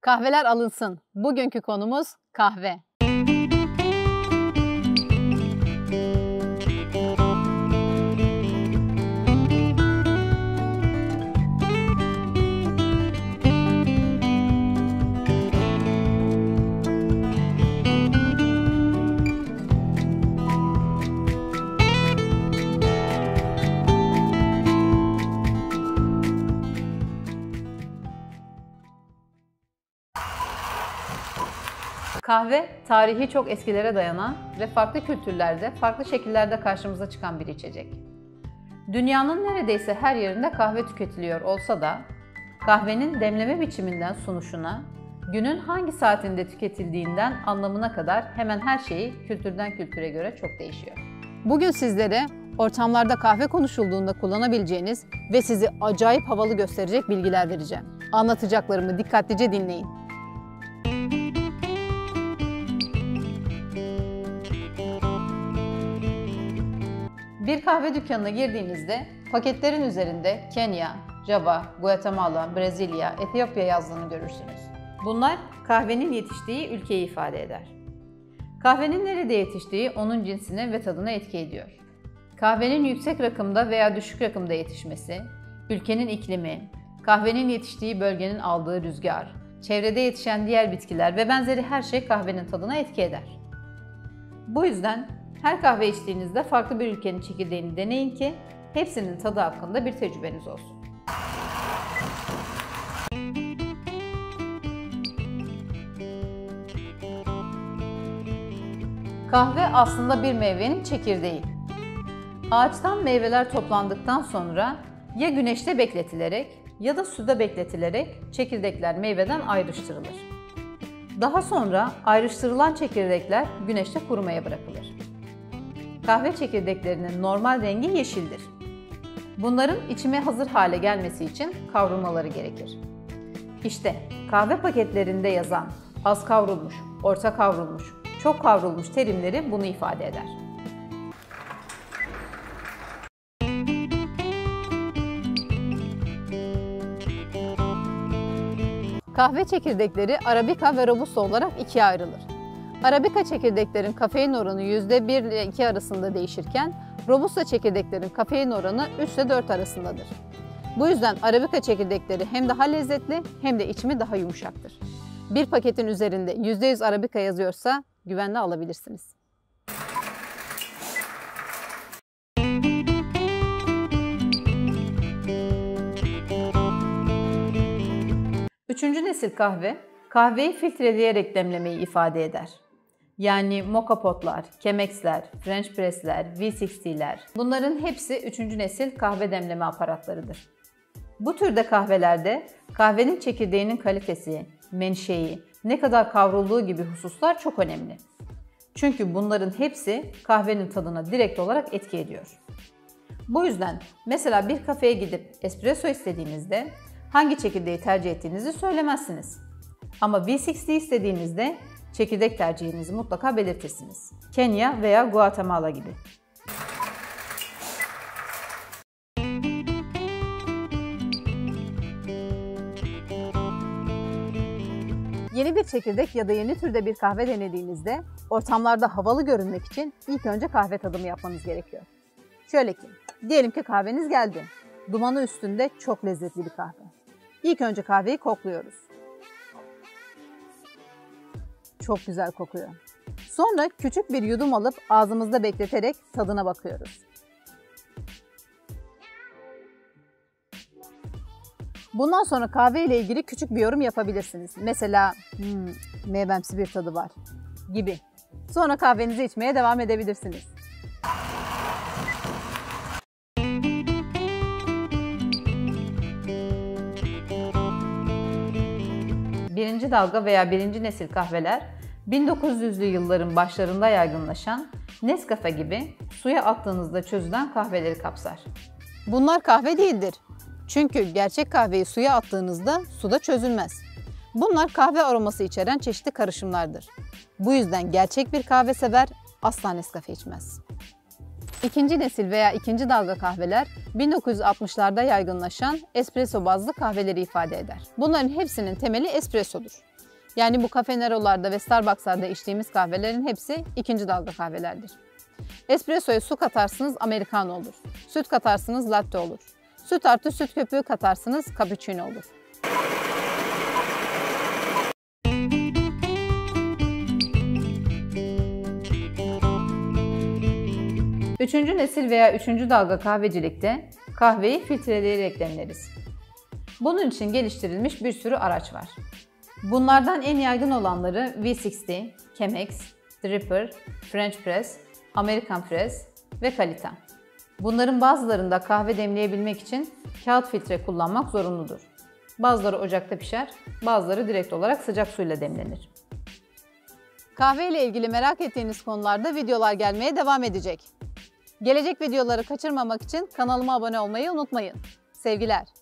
Kahveler alınsın. Bugünkü konumuz kahve. Kahve, tarihi çok eskilere dayanan ve farklı kültürlerde, farklı şekillerde karşımıza çıkan bir içecek. Dünyanın neredeyse her yerinde kahve tüketiliyor olsa da, kahvenin demleme biçiminden sunuşuna, günün hangi saatinde tüketildiğinden anlamına kadar hemen her şeyi kültürden kültüre göre çok değişiyor. Bugün sizlere ortamlarda kahve konuşulduğunda kullanabileceğiniz ve sizi acayip havalı gösterecek bilgiler vereceğim. Anlatacaklarımı dikkatlice dinleyin. Bir kahve dükkanına girdiğinizde paketlerin üzerinde Kenya, Java, Guatemala, Brezilya, Etiyopya yazdığını görürsünüz. Bunlar kahvenin yetiştiği ülkeyi ifade eder. Kahvenin nerede yetiştiği onun cinsine ve tadına etki ediyor. Kahvenin yüksek rakımda veya düşük rakımda yetişmesi, ülkenin iklimi, kahvenin yetiştiği bölgenin aldığı rüzgar, çevrede yetişen diğer bitkiler ve benzeri her şey kahvenin tadına etki eder. Bu yüzden her kahve içtiğinizde farklı bir ülkenin çekirdeğini deneyin ki hepsinin tadı hakkında bir tecrübeniz olsun. Kahve aslında bir meyvenin çekirdeği. Ağaçtan meyveler toplandıktan sonra ya güneşte bekletilerek ya da suda bekletilerek çekirdekler meyveden ayrıştırılır. Daha sonra ayrıştırılan çekirdekler güneşte kurumaya bırakılır. Kahve çekirdeklerinin normal rengi yeşildir. Bunların içime hazır hale gelmesi için kavrulmaları gerekir. İşte kahve paketlerinde yazan az kavrulmuş, orta kavrulmuş, çok kavrulmuş terimleri bunu ifade eder. Kahve çekirdekleri Arabica ve Robusta olarak ikiye ayrılır. Arabica çekirdeklerin kafein oranı %1 ile 2 arasında değişirken Robusta çekirdeklerin kafein oranı 3 ile 4 arasındadır. Bu yüzden Arabica çekirdekleri hem daha lezzetli hem de içimi daha yumuşaktır. Bir paketin üzerinde %100 Arabica yazıyorsa güvenle alabilirsiniz. Üçüncü nesil kahve, kahveyi filtreleyerek demlemeyi ifade eder. Yani moka potlar, Chemex'ler, French press'ler, V60'ler bunların hepsi üçüncü nesil kahve demleme aparatlarıdır. Bu türde kahvelerde kahvenin çekirdeğinin kalitesi, menşei, ne kadar kavrulduğu gibi hususlar çok önemli. Çünkü bunların hepsi kahvenin tadına direkt olarak etki ediyor. Bu yüzden mesela bir kafeye gidip espresso istediğinizde hangi çekirdeği tercih ettiğinizi söylemezsiniz. Ama V60 istediğinizde çekirdek tercihinizi mutlaka belirtirsiniz. Kenya veya Guatemala gibi. Yeni bir çekirdek ya da yeni türde bir kahve denediğinizde ortamlarda havalı görünmek için ilk önce kahve tadımı yapmanız gerekiyor. Şöyle ki, diyelim ki kahveniz geldi. Dumanı üstünde çok lezzetli bir kahve. İlk önce kahveyi kokluyoruz. Çok güzel kokuyor. Sonra küçük bir yudum alıp ağzımızda bekleterek tadına bakıyoruz. Bundan sonra kahve ile ilgili küçük bir yorum yapabilirsiniz. Mesela hmm, meyvemsi bir tadı var gibi. Sonra kahvenizi içmeye devam edebilirsiniz. Birinci dalga veya birinci nesil kahveler 1900'lü yılların başlarında yaygınlaşan Nescafe gibi suya attığınızda çözülen kahveleri kapsar. Bunlar kahve değildir. Çünkü gerçek kahveyi suya attığınızda suda çözülmez. Bunlar kahve aroması içeren çeşitli karışımlardır. Bu yüzden gerçek bir kahve sever asla Nescafe içmez. İkinci nesil veya ikinci dalga kahveler 1960'larda yaygınlaşan espresso bazlı kahveleri ifade eder. Bunların hepsinin temeli espressodur. Yani bu Cafe Nero'larda ve Starbucks'larda içtiğimiz kahvelerin hepsi ikinci dalga kahvelerdir. Espressoya su katarsınız americano olur. Süt katarsınız latte olur. Süt artı süt köpüğü katarsınız cappuccino olur. Üçüncü nesil veya üçüncü dalga kahvecilikte kahveyi filtreleyerek demleriz. Bunun için geliştirilmiş bir sürü araç var. Bunlardan en yaygın olanları V60, Chemex, Dripper, French Press, American Press ve Kalita. Bunların bazılarında kahve demleyebilmek için kağıt filtre kullanmak zorunludur. Bazıları ocakta pişer, bazıları direkt olarak sıcak suyla demlenir. Kahve ile ilgili merak ettiğiniz konularda videolar gelmeye devam edecek. Gelecek videoları kaçırmamak için kanalıma abone olmayı unutmayın. Sevgiler.